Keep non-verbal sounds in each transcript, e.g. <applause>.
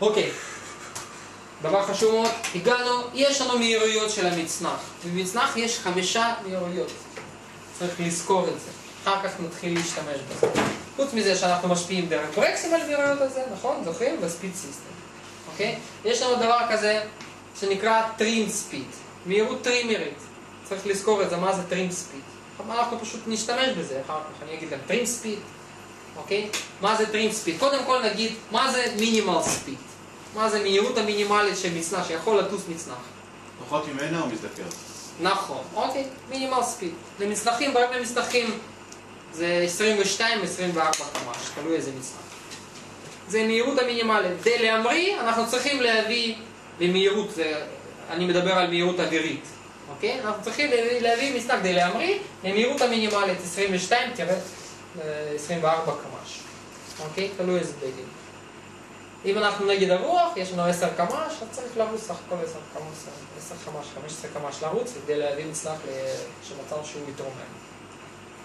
אוקיי, דבר חשוב מאוד, הגענו, יש לנו מהירויות של המצנח. במצנח יש חמישה מהירויות. צריך לזכור את זה. אחר כך נתחיל להשתמש בזה. חוץ מזה שאנחנו משפיעים דרך ברקסים על מהירויות הזה, נכון? זוכרים? ב speed system. אוקיי? יש לנו דבר כזה שנקרא trim speed. מהירות טרימרית. צריך לזכור את זה, מה זה trim speed. אנחנו פשוט נשתמש בזה אחר כך, אני אגיד להם trim speed. אוקיי? מה זה טרים ספיד? קודם כל נגיד, מה זה מינימל ספיד? מה זה מהירות המינימלית של מצנח, שיכול לטוס מצנח? פחות ממנה או מזדקר? נכון, אוקיי, מינימל ספיד. למצנחים, ברק למצנחים זה 22-24 קמ"ש, תלוי איזה מצנח. זה מהירות המינימלית. כדי להמריא, אנחנו צריכים להביא במהירות, זה, אני מדבר על מהירות אווירית, אוקיי? אנחנו צריכים להביא, להביא מצנח כדי להמריא למהירות המינימלית 22-24 קמ"ש, אוקיי? תלוי איזה דגל. אם אנחנו נגד הרוח, יש לנו 10 קמ"ש, אז צריך לרוץ סך הכל 10 קמ"ש, 10 קמ"ש, 15 קמ"ש לרוץ כדי להביא מצנח שמצב שהוא מתרומם.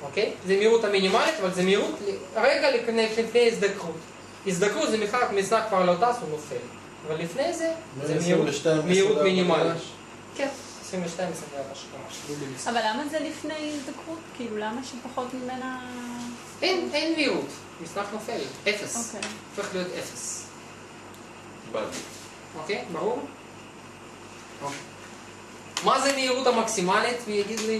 אוקיי? זה מהירות המינימלית, אבל זה מהירות רגע לפני הזדקרות. הזדקרות זה בכלל מצנח כבר לא טס, הוא נופל. אבל לפני זה, זה מהירות מינימלית. כן, 22 24 קמ"ש. אבל למה זה לפני הזדקרות? כאילו, למה שפחות ממנה... אין, אין מהירות. מצנח נופל, אפס. אוקיי. הופך להיות אפס. באתי. אוקיי? ברור? אוקיי. מה זה מהירות המקסימלית? מי יגיד לי?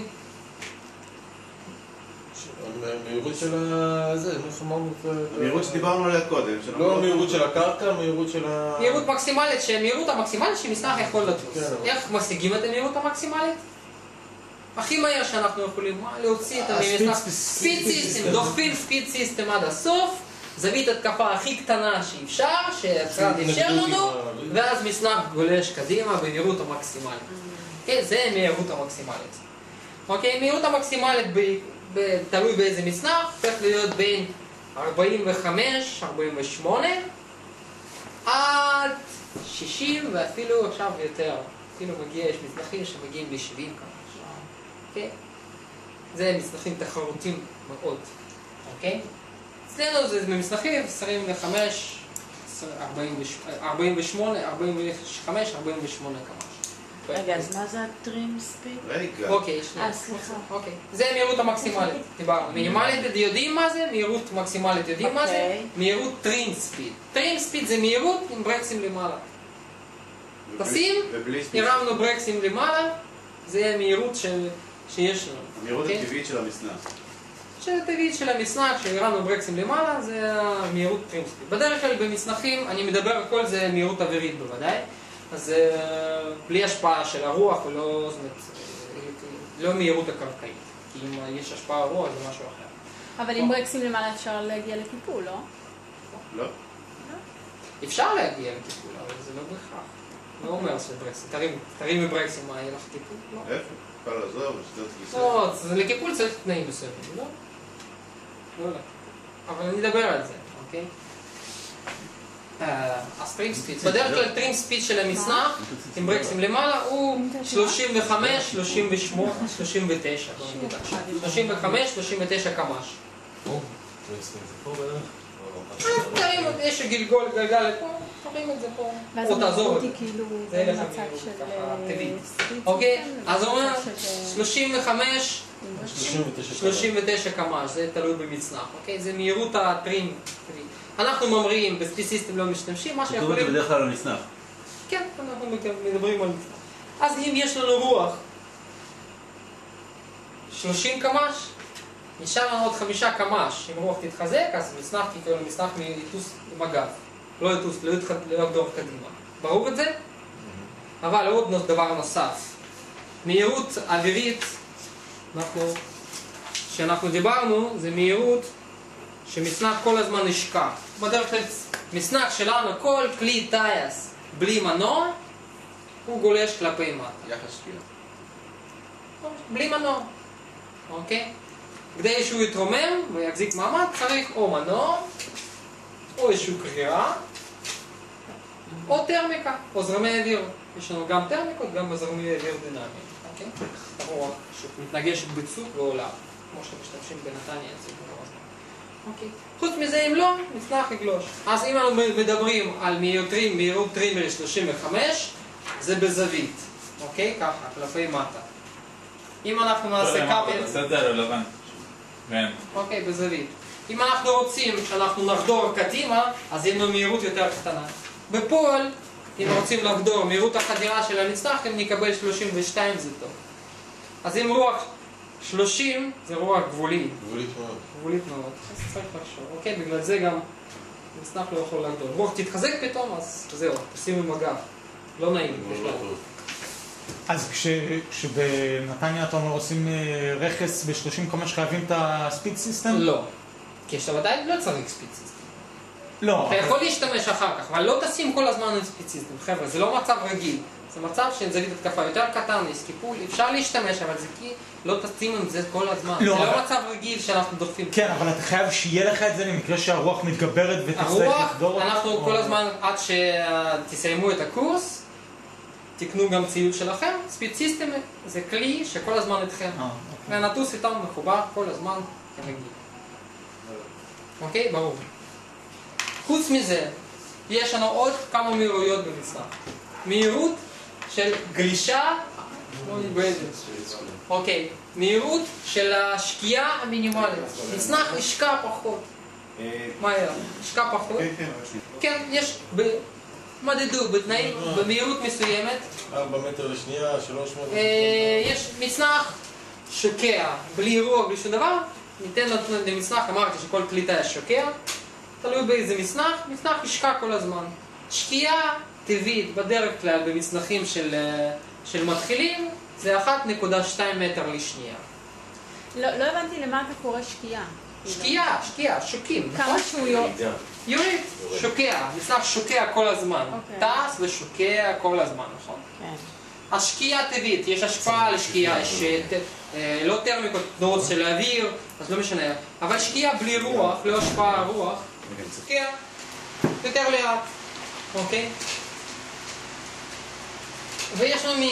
המהירות של ה... זה, איך אמרנו? את זה? המהירות שדיברנו עליה קודם. לא המהירות של הקרקע, המהירות של ה... מהירות מקסימלית, שהמהירות המקסימלית שמצנח יכול לטוס. כן, איך משיגים את המהירות המקסימלית? הכי מהר שאנחנו יכולים, מה, להוציא את speed- speed system. דוחפים speed system עד הסוף, זווית התקפה הכי קטנה שאפשר, שהיצרן אפשר התנגדות לנו, ואז מצנח גולש קדימה במהירות המקסימלית. כן, זה המהירות המקסימלית. אוקיי, המהירות המקסימלית, תלוי באיזה מצנח, צריך להיות בין 45, 48, עד 60 ואפילו עכשיו יותר. אפילו מגיע, יש מצנחים שמגיעים ל-70 קמ"ש. אוקיי? זה מצנחים תחרותיים מאוד, אוקיי? אצלנו זה במצנחים 25, 48, 45, 48 קמ"ש. רגע, אז מה זה הטרים ספיד? רגע. אוקיי, שנייה. אה, סליחה. אוקיי. זה המהירות המקסימלית, <laughs> דיברנו. מינימלית יודעים מה זה, מהירות מקסימלית יודעים מה זה, אוקיי. מהירות טרים ספיד. טרים ספיד זה מהירות עם ברקסים למעלה. ספיד. הרמנו ברקסים למעלה, זה המהירות שיש לנו. המהירות אוקיי? הטבעית של המצנח. של הטבעית של המצנח, שהרמנו ברקסים למעלה, זה המהירות ספיד. בדרך כלל במצנחים, אני מדבר הכל זה מהירות אווירית בוודאי, אז אה, בלי השפעה של הרוח ולא, זאת אומרת, אה, לא מהירות הקרקעית. כי אם יש השפעה על רוח זה משהו אחר. אבל עם ברקסים למעלה אפשר להגיע לטיפול, לא? לא? אפשר להגיע לטיפול, אבל זה לא בהכרח. לא אומר שזה ברקסים. תרים- תרימי ברקסים, מה יהיה לך טיפול? לא. להפך. אפשר לעזוב, לשתות כיסא. לא, אז לטיפול צריך תנאים מסוימים, לא? לא. אבל אני אדבר על זה, אוקיי? אז טרים ספיד, בדרך כלל טרים ספיד של המצנח, עם ברקסים למעלה, הוא 35, 38, 39, בוא נגיד עכשיו. 35, 39 קמ"ש. אה, יש גלגול, גלגל לפה, תרים את זה פה. ואז זה. כאילו במצב של אה, אוקיי? אז הוא אומר, במצב של, אה, 35, 39 39 קמ"ש, זה תלוי במצנח, אוקיי? זה מהירות הטרים. אנחנו ממריאים, בספיד סיסטם לא משתמשים, מה כתוב שיכולים... בדרך כלל על המצנח. כן, אנחנו מדברים על מצנח. אז אם יש לנו רוח 30 קמ"ש, נשאר לנו עוד חמישה קמ"ש. אם רוח תתחזק, אז מצנח כאילו מצנח יטוס עם הגב. לא יטוס, לא יתח- לא יחדור קדימה. ברור את זה? אבל עוד דבר נוסף. מהירות אווירית, אנחנו, שאנחנו דיברנו, זה מהירות שמצנח כל הזמן נשקע. בדרך כלל מצנח שלנו, כל כלי טייס בלי מנוע, הוא גולש כלפי מטה. יחס שקיעה. בלי מנוע, אוקיי? כדי שהוא יתרומם ויחזיק מעמד צריך או מנוע, או איזושהי קרירה, או טרמיקה, או זרמי אוויר. יש לנו גם טרמיקות, גם זרמי אוויר דינמיים, אוקיי? הרוח שמתנגשת בצוק ועולה, כמו שמשתמשים בנתניה אצל כל הזמן. אוקיי. חוץ מזה, אם לא, מצנח יגלוש. אז אם אנחנו מדברים על מהירות מהירות טרימר 35, זה בזווית, אוקיי? ככה, כלפי מטה. אם אנחנו נעשה כבל... כן. אוקיי, בזווית. אם אנחנו רוצים שאנחנו נחדור קדימה, אז יהיה לנו מהירות יותר קטנה. בפועל, אם רוצים לחדור מהירות החדירה של המצנח, אם נקבל 32 זה טוב. אז אם רוח 30 זה רוח גבולית, גבולית מאוד. גבולית מאוד. אז צריך לחשוב. אוקיי, בגלל זה גם מצנח לא יכול לחדור. רוח תתחזק פתאום, אז זהו, תשימו עם הגב. לא נעים לא בכלל. טוב. אז כש- כשבנתניה אתה אומר עושים אה, רכס ב-35 חייבים את הספיד סיסטם? לא. כי שאתה ודאי לא צריך ספיציסטים. לא. אתה אבל- יכול להשתמש אחר כך, אבל לא תשים כל הזמן עם ספיציסטים. חבר'ה, זה לא מצב רגיל. זה מצב של זווית התקפה יותר קטן, יש קיפול, אפשר להשתמש, אבל זה כי לא תשים עם זה כל הזמן. לא, זה לא אבל- מצב רגיל שאנחנו דוחפים. כן, אבל אתה חייב שיהיה לך את זה למקרה שהרוח מתגברת ותצטרך הרוח, לחדור? אנחנו או- כל הזמן, עד שתסיימו את הקורס, תקנו גם ציוד שלכם. ספיד סיסטם זה כלי שכל הזמן איתכם. אה, אוקיי. והנטוס איתם מחובר כל הזמן כרגיל. אוקיי? ברור. חוץ מזה, יש לנו עוד כמה מהירויות במצנח. מהירות של גלישה. אוקיי, מהירות של השקיעה המינימלית. מצנח ישקע פחות. מה היה? ישקע פחות. כן, כן. כן, יש, מדדו בתנאים, במהירות מסוימת, 4 מטר לשנייה, 3 מטר. אה, יש מצנח שוקע, בלי אירוע, בלי שום דבר, ניתן לו למצנח, אמרתי שכל קליטה יש שוקע, תלוי באיזה מצנח, מצנח ישקע כל הזמן. שקיעה טבעית בדרך כלל במצנחים של, אה, של מתחילים זה 1.2 מטר לשנייה. לא לא הבנתי למה אתה קורא שקיעה. שקיעה, שקיעה, שוקים, נכון? כמה שהוא יורד. יורד, שוקע, מצנח שוקע כל הזמן. אוקיי. טס ושוקע כל הזמן, נכון? כן. השקיעה טבעית, יש השפעה על השקיעה, יש אה, לא טרמיקות, תנועות של האוויר, אז לא משנה. אבל שקיעה בלי רוח, לא השפעה על רוח, שקיעה יותר לאט, אוקיי? ויש לנו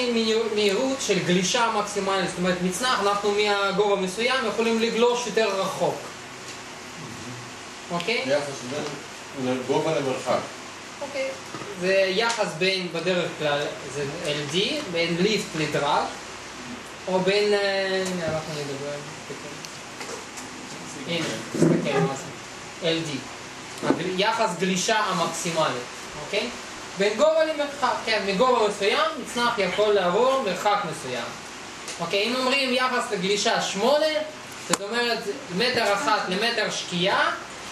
מהירות של גלישה מקסימלית, זאת אומרת מצנח, אנחנו מהגובה מסוים יכולים לגלוש יותר רחוק, אוקיי? יחס בין גובה למרחק. אוקיי. זה יחס בין, בדרך כלל, זה LD, בין ליפט לדרג, או בין, אה, הנה אנחנו נדבר, הנה, תסתכל מה זה, LD, יחס גלישה המקסימלית, אוקיי? בין גובה למרחק, כן, מגובה מסוים, מצנח יכול לעבור מרחק מסוים. אוקיי, אם אומרים יחס לגלישה 8, זאת אומרת מטר אחת למטר שקיעה,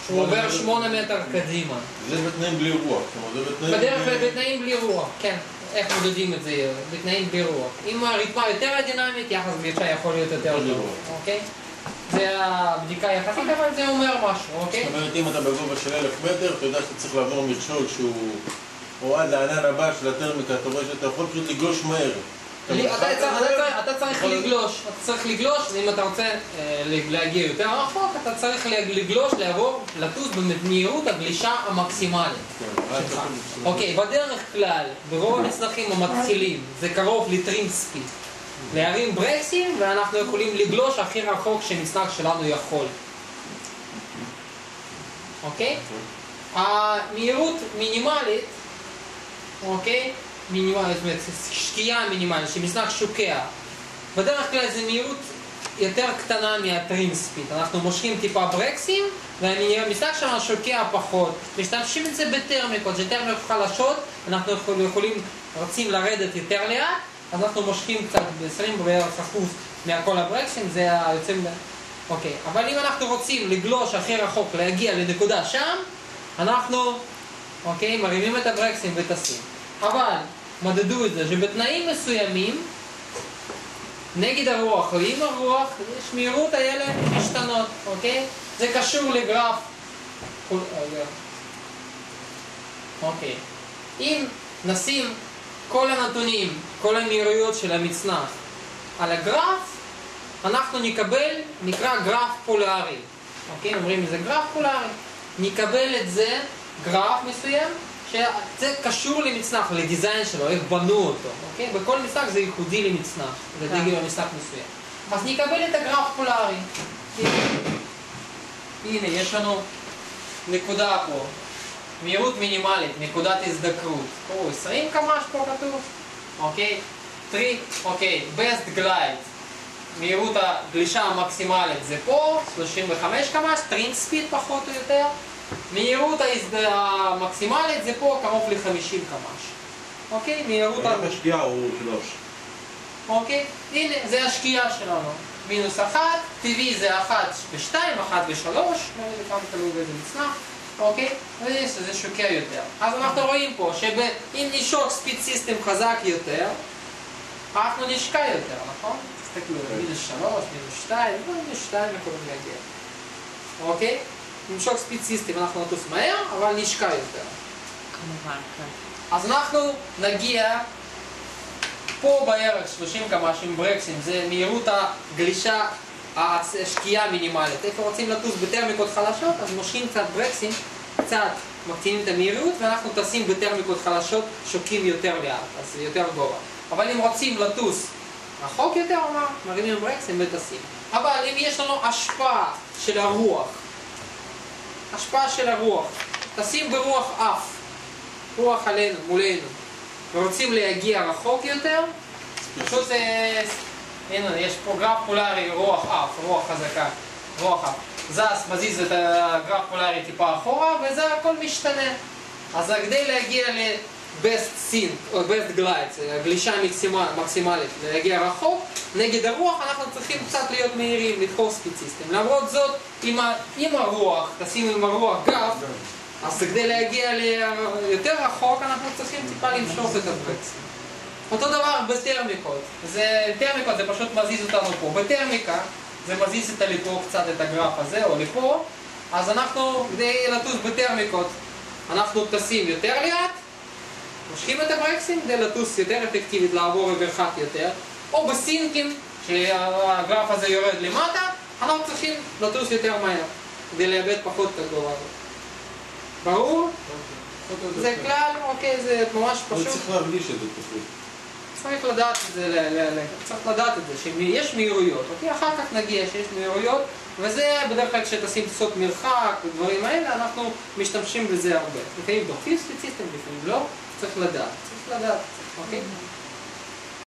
הוא שמונה עובר מטר. 8 מטר קדימה. זה בתנאים בלי רוח. כלומר, זה בתנאים... בדרך כלל בתנאים בלי רוח, כן. איך מודדים את זה? בתנאים בלי רוח. אם הרתמה יותר דינמית, יחס גלישה יכול להיות יותר רוח. אוקיי? זה הבדיקה היחסית, אבל זה אומר משהו, אוקיי? זאת אומרת, אם אתה בגובה של אלף מטר, אתה יודע שאתה צריך לעבור מכשול שהוא... או עד לענן הבא של הטרמיקה, אתה רואה שאתה יכול פשוט לגלוש מהר. אתה צריך- לגלוש, אתה צריך לגלוש, ואם אתה רוצה אה, להגיע יותר רחוק, אתה צריך לגלוש, לעבור, לטוס במהירות הגלישה המקסימלית. כן, שלך. אתה- אוקיי, בדרך כלל, ברוב המצנחים המתחילים, זה קרוב לטרים ספיד. להרים ברקסים, ואנחנו יכולים לגלוש הכי רחוק שמצנח שלנו יכול. אוקיי? המהירות מינימלית, אוקיי? מינימלית, זאת אומרת, שקיעה מינימלית, שמצנח שוקע. בדרך כלל זה מהירות יותר קטנה מהטרים ספיד. אנחנו מושכים טיפה ברקסים, והמצנח שלנו שוקע פחות. משתמשים את זה בטרמיקות, זה טרמיקות חלשות, אנחנו יכול- יכולים, רוצים לרדת יותר לאט, אז אנחנו מושכים קצת ב-20 בערך אחוז מהכל הברקסים, זה היוצא. אוקיי, אבל אם אנחנו רוצים לגלוש הכי רחוק, להגיע לנקודה שם, אנחנו, אוקיי, מרימים את הברקסים וטסים. אבל, מדדו את זה, שבתנאים מסוימים, נגד הרוח או עם הרוח, יש מהירות האלה משתנות, אוקיי? זה קשור לגרף. אוקיי. אם נשים כל הנתונים, כל המהירויות של המצנח על הגרף, אנחנו נקבל, נקרא גרף פולארי. אוקיי? אומרים זה גרף פולארי. נקבל את זה, גרף מסוים, שזה קשור למצנח, לדיזיין שלו, איך בנו אותו. אוקיי? בכל מצנח זה ייחודי למצנח, זה כן. דגל במצנח מסוים. אז נקבל את הגרף פולארי. הנה, יש לנו נקודה פה, מהירות מינימלית, נקודת הזדקרות. או 20 קמ"ש פה כתוב, אוקיי? טרי, אוקיי, best glide, מהירות הגלישה המקסימלית זה פה, 35 קמ"ש, trim speed פחות או יותר. מהירות. המקסימלית זה פה קרוב ל-50 קמ"ש. אוקיי? מהירות... השקיעה הוא שלוש. אוקיי? הנה, זה השקיעה שלנו. מינוס אחת, טבעי זה אחת ושתיים, אחת ושלוש, לא יודע כמה תלוי באיזה מצנח, אוקיי? וזה שוקע יותר. אז אנחנו רואים פה שאם נשוק speed system חזק יותר, אנחנו נשקע יותר, נכון? תסתכלו, מינוס שלוש, מינוס שתיים, לא, מינוס שתיים יכולים להגיע. אוקיי? נמשוך ספיד סיסטם אנחנו נטוס מהר, אבל נשקע יותר. כמובן, כן. אז אנחנו נגיע פה בערך 30 קמ"ש עם ברקסים, זה מהירות הגלישה, השקיעה המינימלית. איפה רוצים לטוס בטרמיקות חלשות, אז מושכים קצת ברקסים, קצת מקטינים את המהירות, ואנחנו טסים בטרמיקות חלשות, שוקים יותר לאט, אז יותר גובה. אבל אם רוצים לטוס רחוק יותר, אמר, מרימים ברקסים וטסים. אבל אם יש לנו השפעה של הרוח, השפעה של הרוח, טסים ברוח אף, רוח עלינו, מולנו, ורוצים להגיע רחוק יותר, פשוט, אה, הנה, יש פה גרף פולארי, רוח אף, רוח חזקה, רוח אף. זז, מזיז את הגרף פולארי טיפה אחורה, וזה הכל משתנה. אז כדי להגיע ל-best sync, או best glide, הגלישה המקסימל- המקסימלית, להגיע רחוק, נגד הרוח אנחנו צריכים קצת להיות מהירים, לדחוף ספיד סיסטם. למרות זאת, עם הרוח, טסים עם הרוח גב, אז כדי להגיע ל- יותר רחוק, אנחנו צריכים טיפה למשוך את הברקסים. אותו דבר בטרמיקות. זה, טרמיקות זה פשוט מזיז אותנו פה. בטרמיקה זה מזיז את לפה קצת את הגרף הזה, או לפה, אז אנחנו, כדי לטוס בטרמיקות, אנחנו טסים יותר לאט, מושכים את הברקסים כדי לטוס יותר אפקטיבית, לעבור במרחק יותר, או בסינקים, שהגרף הזה יורד למטה, אנחנו צריכים לטוס יותר מהר, כדי לאבד פחות את הגובה הזאת. ברור? זה כלל, אוקיי, זה ממש פשוט. צריך להרגיש את זה פשוט. צריך לדעת את זה, צריך לדעת את זה, שיש מהירויות, אוקיי? אחר כך נגיע שיש מהירויות, וזה בדרך כלל כשטסים טיסות מרחק ודברים האלה, אנחנו משתמשים בזה הרבה. לפעמים דוחים ספציסטים, לפעמים לא, צריך לדעת, צריך לדעת, אוקיי?